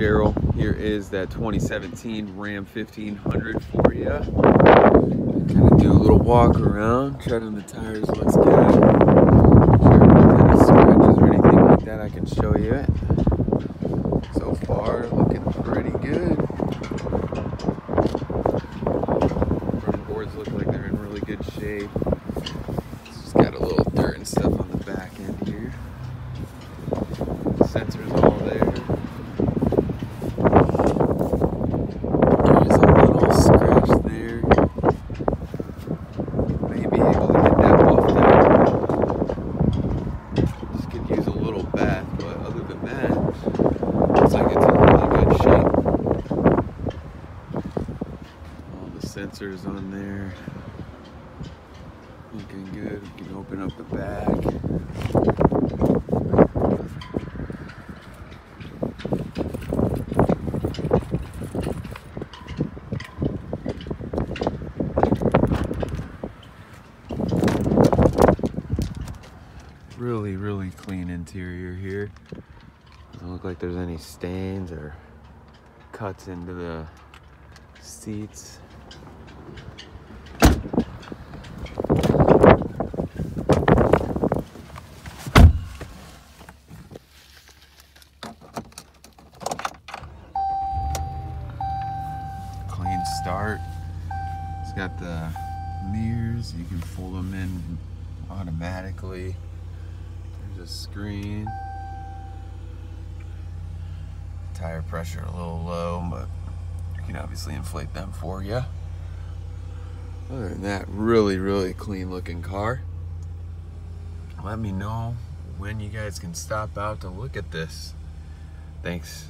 Cheryl. Here is that 2017 Ram 1500 for you. Of do a little walk around, on the tires looks good. Sure, any scratches or anything like that, I can show you it. So far, looking pretty good. Front boards look like they're in really good shape. Just got a little dirt and stuff on the back end here. Sensors all there. There's a little scratch there. Maybe able to get that buffed out. Just could use a little bath, but other than that, looks like it's in really good shape. All the sensors on there. Looking good. We can open up the back. Really, really clean interior here. Doesn't look like there's any stains or cuts into the seats. Clean start. It's got the mirrors. You can fold them in automatically. There's a screen. Tire pressure a little low, but you can obviously inflate them for you. Other than that, really, really clean looking car. Let me know when you guys can stop out to look at this. Thanks.